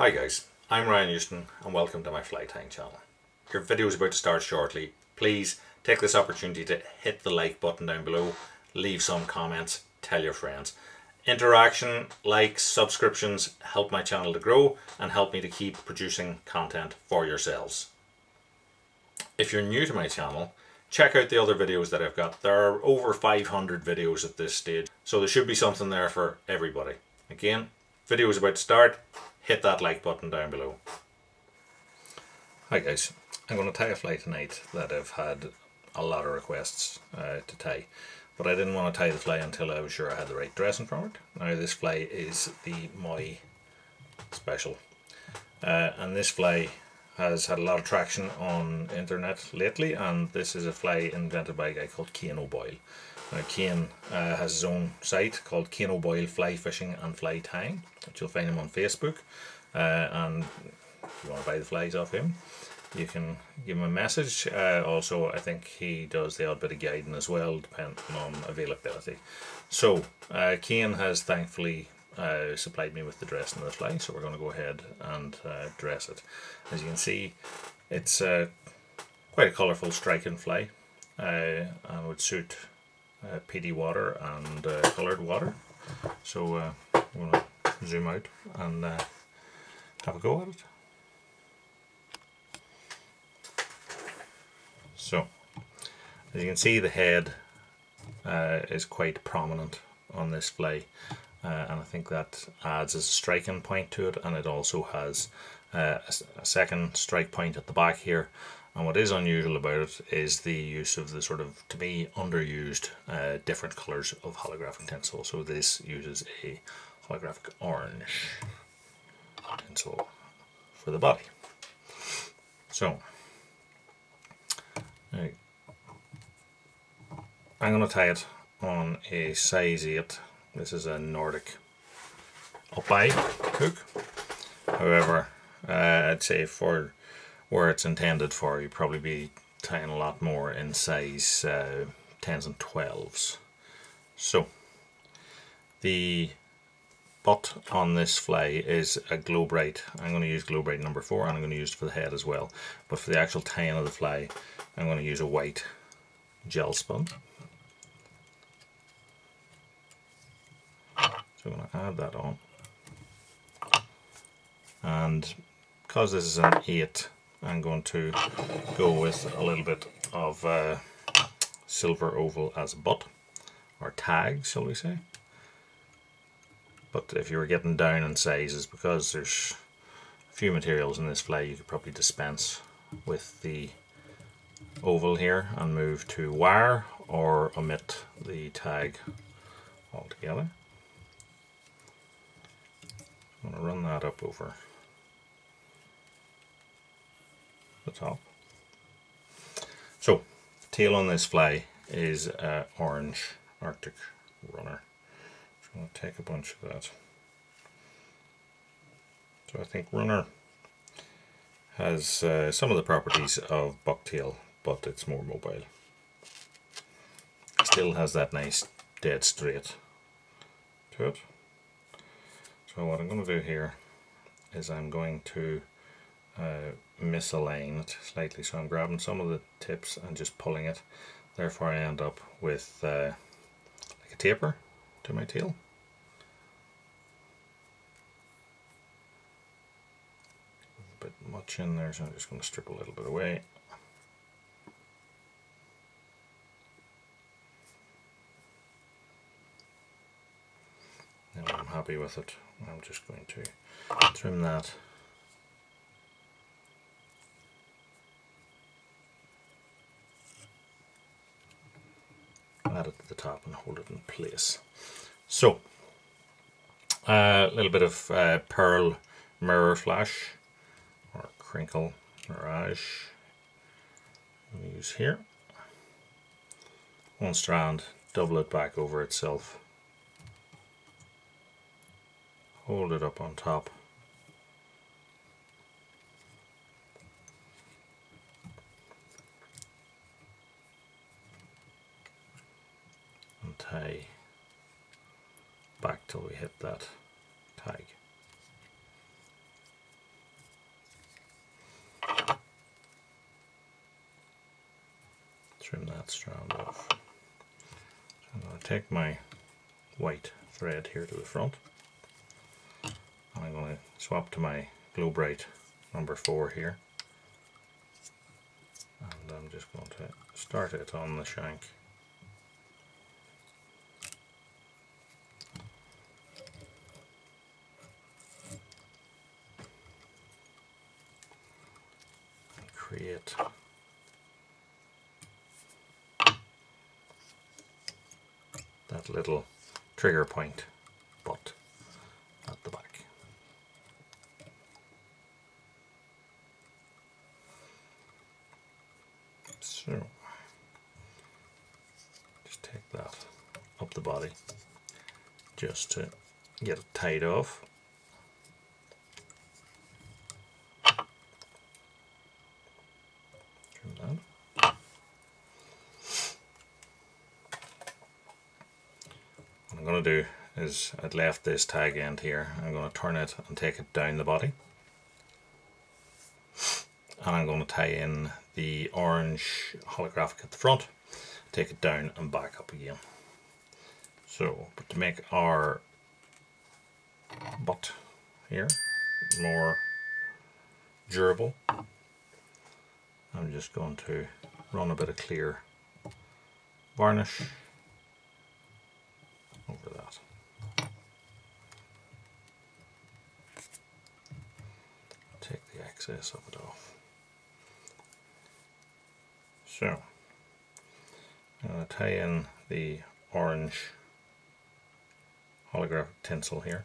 Hi guys, I'm Ryan Houston and welcome to my fly tying channel. Your video is about to start shortly. Please take this opportunity to hit the like button down below, leave some comments, tell your friends. Interaction, likes, subscriptions help my channel to grow and help me to keep producing content for yourselves. If you're new to my channel, check out the other videos that I've got. There are over 500 videos at this stage, so there should be something there for everybody. Again, video is about to start. Hit that like button down below. Hi guys, I'm going to tie a fly tonight that I've had a lot of requests uh, to tie. But I didn't want to tie the fly until I was sure I had the right dressing for it. Now this fly is the Moy Special. Uh, and this fly has had a lot of traction on internet lately and this is a fly invented by a guy called Cian O'Boyle. Now Cian uh, has his own site called Cian O'Boyle Fly Fishing and Fly Tying, which you'll find him on Facebook. Uh, and if you want to buy the flies off him, you can give him a message. Uh, also, I think he does the odd bit of guiding as well, depending on availability. So, uh, Cian has thankfully uh, supplied me with the dress of the fly, so we're going to go ahead and uh, dress it. As you can see, it's uh, quite a colourful striking fly uh, and would suit uh, peaty water and uh, coloured water. So uh, I'm going to zoom out and uh, have a go at it. So, as you can see the head uh, is quite prominent on this fly uh, and I think that adds a striking point to it and it also has uh, a second strike point at the back here and what is unusual about it is the use of the sort of, to me, underused uh, different colours of holographic tinsel. So this uses a holographic orange tinsel for the body. So, I'm going to tie it on a size 8. This is a Nordic up-eye hook. However, uh, I'd say for where it's intended for, you'd probably be tying a lot more in size uh, 10s and 12s. So, the butt on this fly is a Glo-Brite. I'm going to use Glo-Brite number 4 and I'm going to use it for the head as well. But for the actual tying of the fly, I'm going to use a white gel spun. So I'm going to add that on. And because this is an 8 I'm going to go with a little bit of uh, silver oval as a butt or tag shall we say but if you were getting down in sizes because there's a few materials in this fly you could probably dispense with the oval here and move to wire or omit the tag altogether. I'm going to run that up over the top. So, tail on this fly is uh, orange Arctic runner. So I'm going to take a bunch of that. So I think runner has uh, some of the properties of bucktail, but it's more mobile. Still has that nice dead straight to it. So what I'm going to do here is I'm going to uh, misalign it slightly. So I'm grabbing some of the tips and just pulling it. Therefore I end up with uh, like a taper to my tail. A bit much in there so I'm just going to strip a little bit away. I'm happy with it I'm just going to trim that add it to the top and hold it in place. So, a uh, little bit of uh, pearl mirror flash or crinkle mirage use here. One strand, double it back over itself, hold it up on top back till we hit that tag. Trim that strand off. So I'm going to take my white thread here to the front. I'm going to swap to my Glo-Brite number four here and I'm just going to start it on the shank create that little trigger point but at the back. So just take that up the body just to get it tied off. Going to do is I'd left this tag end here. I'm going to turn it and take it down the body. And I'm going to tie in the orange holographic at the front, take it down and back up again. So, but to make our butt here more durable, I'm just going to run a bit of clear varnish over that. Take the excess of it off. So, tie in the orange holographic tinsel here.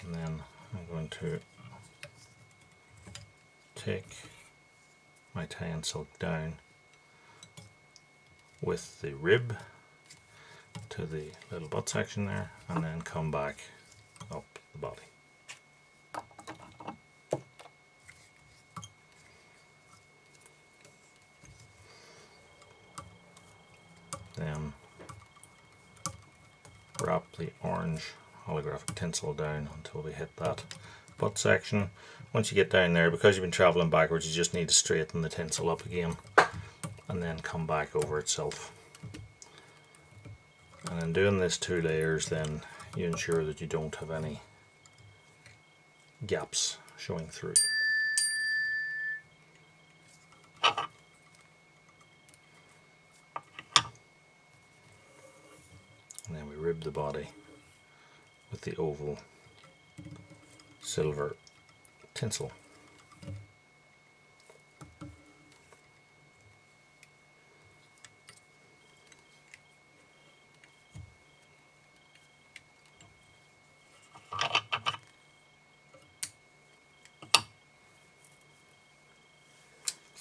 And then I'm going to take my tie and silk down with the rib to the little butt section there and then come back up the body. Then wrap the orange holographic tinsel down until we hit that butt section. Once you get down there, because you've been traveling backwards, you just need to straighten the tinsel up again and then come back over itself. And in doing this two layers then you ensure that you don't have any gaps showing through. And then we rib the body with the oval silver tinsel.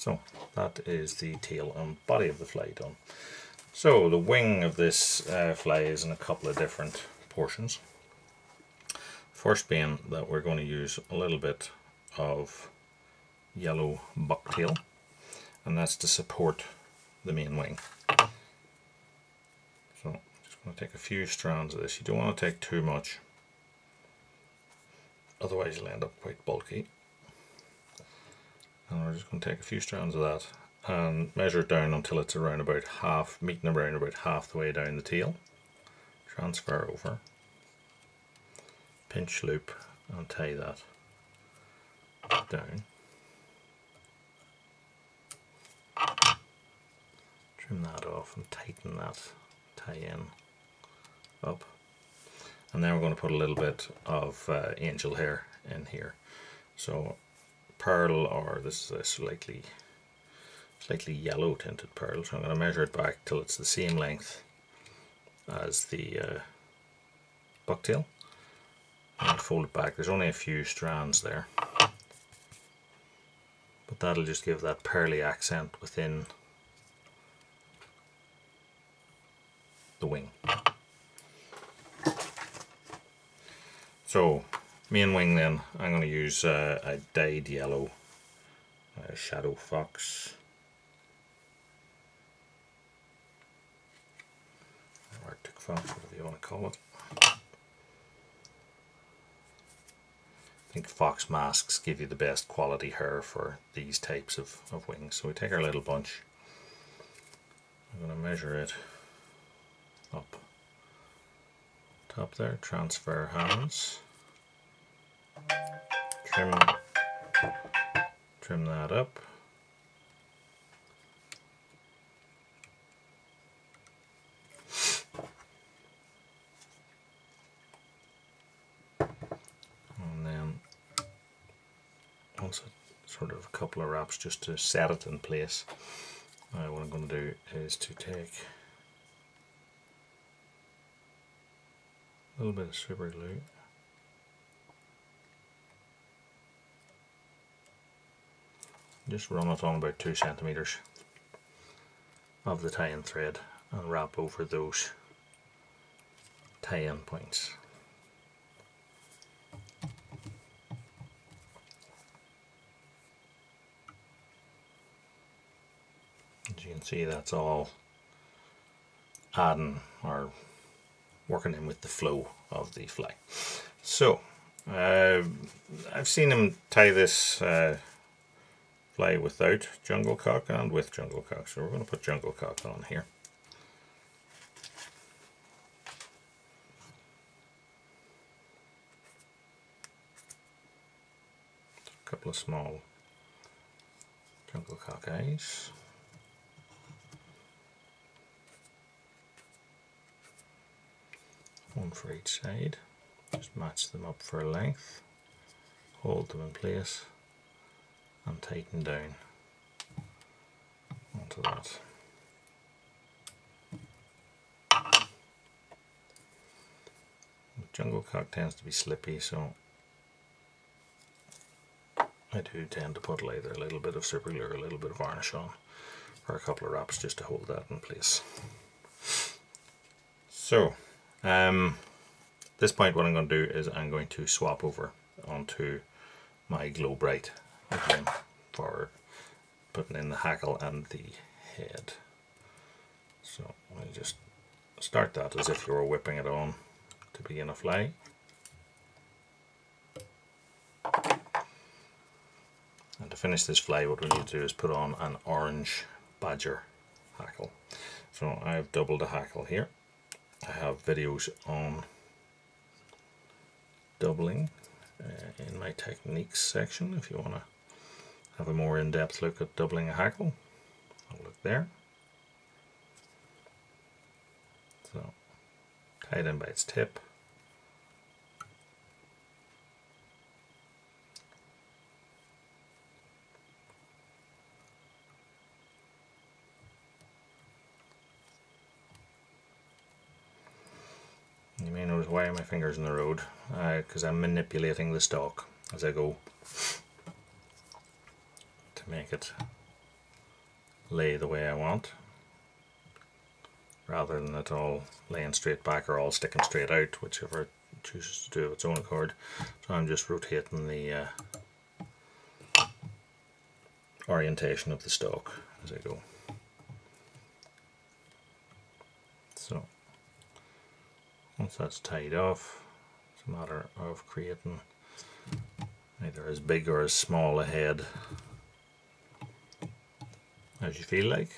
So that is the tail and body of the fly done. So the wing of this uh, fly is in a couple of different portions. First being that we're going to use a little bit of yellow bucktail and that's to support the main wing. So I'm just going to take a few strands of this. You don't want to take too much otherwise you'll end up quite bulky and we're just going to take a few strands of that and measure it down until it's around about half, meeting around about half the way down the tail. Transfer over, pinch loop and tie that down. Trim that off and tighten that tie in up. And then we're going to put a little bit of uh, angel hair in here. So pearl or this is a slightly slightly yellow tinted pearl. So I'm going to measure it back till it's the same length as the uh, bucktail. And fold it back. There's only a few strands there. But that'll just give that pearly accent within the wing. So Main wing then, I'm going to use uh, a dyed yellow uh, Shadow Fox. Arctic Fox, whatever you want to call it. I think fox masks give you the best quality hair for these types of, of wings. So we take our little bunch. I'm going to measure it up top there, transfer hands, trim, trim that up. And then once sort of a couple of wraps just to set it in place, uh, what I'm going to do is to take a little bit of super glue. Just run it on about two centimeters of the tie-in thread and wrap over those tie-in points. As you can see that's all adding or working in with the flow of the fly. So, uh, I've seen him tie this uh, fly without jungle cock and with jungle cock. So we're going to put jungle cock on here. A couple of small jungle cock eyes. one for each side just match them up for length hold them in place and tighten down onto that. Jungle cock tends to be slippy so I do tend to put either a little bit of super glue or a little bit of varnish on for a couple of wraps just to hold that in place. So um, this point what I'm going to do is I'm going to swap over onto my Glo-Brite again for putting in the hackle and the head. So I'll just start that as if you were whipping it on to begin a fly. And to finish this fly what we need to do is put on an orange badger hackle. So I've doubled the hackle here I have videos on doubling uh, in my techniques section if you want to have a more in-depth look at doubling a hackle. I'll look there. So tied in by its tip. You may notice why my fingers in the road, because uh, I'm manipulating the stalk as I go to make it lay the way I want rather than it all laying straight back or all sticking straight out, whichever it chooses to do of its own accord. So I'm just rotating the uh, orientation of the stalk as I go. So once that's tied off, it's a matter of creating either as big or as small a head as you feel like.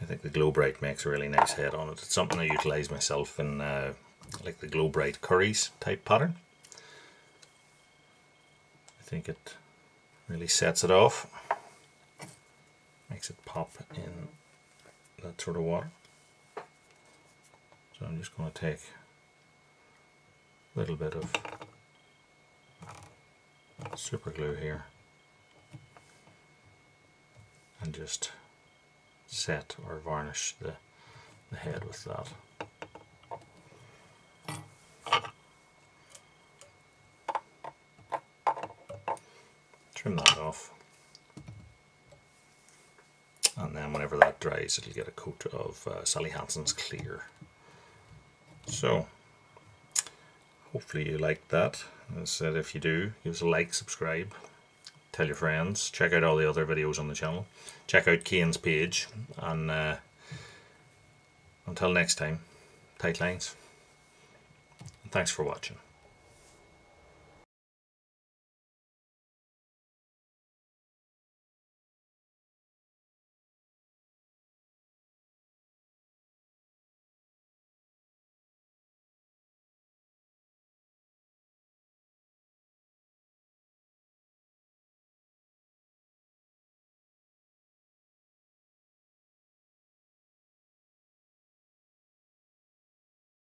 I think the Glo-Brite makes a really nice head on it. It's something I utilise myself in uh, like the Glow Bright Curry's type pattern. I think it really sets it off, makes it pop in that sort of water. So I'm just going to take a little bit of super glue here and just set or varnish the, the head with that. Trim that off and then whenever that dries it'll get a coat of uh, Sally Hansen's clear. So hopefully you liked that. As I said, if you do, give us a like, subscribe, tell your friends, check out all the other videos on the channel, check out Cian's page, and uh, until next time, tight lines. Thanks for watching.